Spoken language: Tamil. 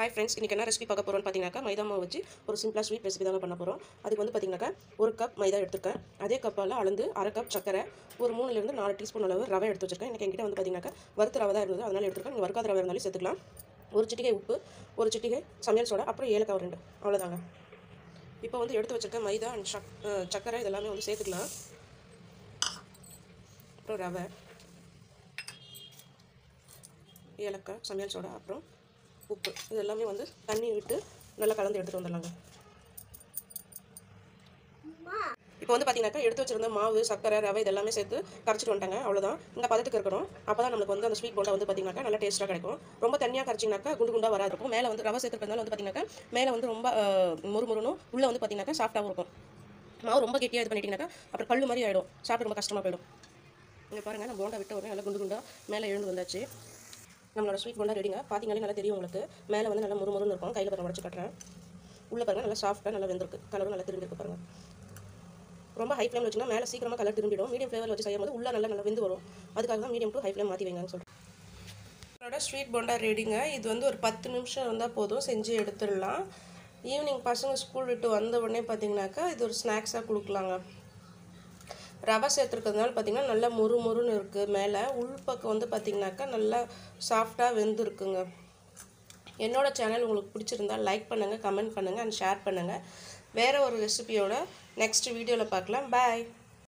ஹாய் ஃப்ரெண்ட்ஸ் இன்றைக்கி என்ன ரெசிபி பார்க்க போகிறோம்னு பார்த்தீங்கன்னாக்கா மைதா மாவு வச்சு ஒரு சிம்பிளாக ஸ்வீட் ரெசிபி தாங்க பண்ண போகிறோம் அதுக்கு வந்து பார்த்தீங்கன்னாக்கா ஒரு கப் மைதா எடுத்துருக்கேன். அதே கப்பால் அளந்து அரை கப் சக்கரை ஒரு மூணுலேருந்து நாலு டீஸ்பூன் அளவு ரவை எடுத்து வச்சிருக்கேன். எனக்கு என்கிட்ட வந்து பார்த்தீங்கன்னாக்கா வறுத்த ரவை தான் இருந்தது. அதனால் எடுத்துருக்கேன். நீங்கள் வறுக்காத ரவை இருந்தாலும் சேர்த்துக்கலாம். ஒரு சிட்டிகை உப்பு ஒரு சிட்டிகை சமையல் சோடா அப்புறம் ஏலக்காய் ரெண்டு. அவ்வளோதாங்க இப்போ வந்து எடுத்து வச்சிருக்கேன் மைதா அண்ட் சக் சக்கரை இதெல்லாமே வந்து சேர்த்துக்கலாம். அப்புறம் ரவை ஏலக்காய் சமையல் சோடா அப்புறம் உப்பு இது எல்லாமே வந்து தண்ணி விட்டு நல்லா கலந்து எடுத்துகிட்டு வந்துடலாங்க. இப்போ வந்து பார்த்தீங்கன்னாக்கா எடுத்து வச்சிருந்த மாவு சக்கரை ரவை இதெல்லாமே சேர்த்து கரைச்சிட்டு வந்துட்டாங்க அவ்வளோதான் இந்த பதத்துக்கு இருக்கணும். அப்போ தான் நம்மளுக்கு வந்து அந்த ஸ்வீட் போண்டா வந்து பார்த்தீங்கன்னா நல்லா டேஸ்ட்டாக கிடைக்கும். ரொம்ப தனியாக கரைச்சிங்கனாக்கா குண்டு குண்டாக வராது. இருக்கும் மேலே வந்து ரவை சேர்த்துக்கிறதுனால வந்து பார்த்தீங்கன்னா மேலே வந்து ரொம்ப அஹ், முறுமுறுனும் உள்ளே வந்து பார்த்தீங்கன்னாக்கா சாஃப்ட்டாகவும் இருக்கும். மாவு ரொம்ப கெட்டியாக இது பண்ணிட்டீங்கன்னாக்கா அப்புறம் கல் மாதிரி ஆகிடும் சாப்பிட்டு ரொம்ப கஷ்டமாக போயிடும். இங்கே பாருங்கள் நான் போண்டா விட்ட உடனே நல்லா குண்டு குண்டாக மேலே எழுந்து வந்தாச்சு. நம்மளோட ஸ்வீட் போண்டா ரெடிங்க பார்த்தீங்களே நல்லா தெரியும் உங்களுக்கு. மேலே வந்து நல்லா முறுமுறுன்னு இருக்கும். கையில் பாருங்க உடச்சு கட்டுறேன். உள்ளே பாருங்கள் நல்லா சாஃப்ட்டாக நல்லா வெந்திருக்கு. கலரும் நல்லா திரும்பி இருக்கு பாருங்கள் ரொம்ப ஹை ஃப்ளேம் வச்சுன்னா மேலே சீக்கிரமாக கலர் திரும்பிடும். மீடியம் ஃப்ளேவர் வச்சு செய்யும்போது உள்ள உள்ளே நல்லா நல்லா வெந்து வரும். அதுக்காக தான் மீடியம் டு ஹை ஃப்ளேம் மாற்றி வைங்கன்னு சொல்கிறேன் என்னோட ஸ்வீட் போண்டா ரெடிங்க இது வந்து ஒரு பத்து நிமிஷம் இருந்தால் போதும். செஞ்சு எடுத்துடலாம். ஈவினிங் பசங்க ஸ்கூல் விட்டு வந்த உடனே பார்த்தீங்கன்னாக்கா இது ஒரு ஸ்நாக்ஸாக கொடுக்கலாங்க. ரவை சேர்த்துருக்கிறதுனால பார்த்தீங்கன்னா நல்லா முறு முறுன்னு இருக்குது மேலே உள்பக்கம் வந்து பார்த்தீங்கன்னாக்கா நல்லா சாஃப்டாக வெந்திருக்குங்க. என்னோடய சேனல் உங்களுக்கு பிடிச்சிருந்தா லைக் பண்ணுங்கள் கமெண்ட் பண்ணுங்கள் அண்ட் ஷேர் பண்ணுங்கள் வேறு ஒரு ரெசிபியோட நெக்ஸ்ட் வீடியோவில் பார்க்கலாம். பாய்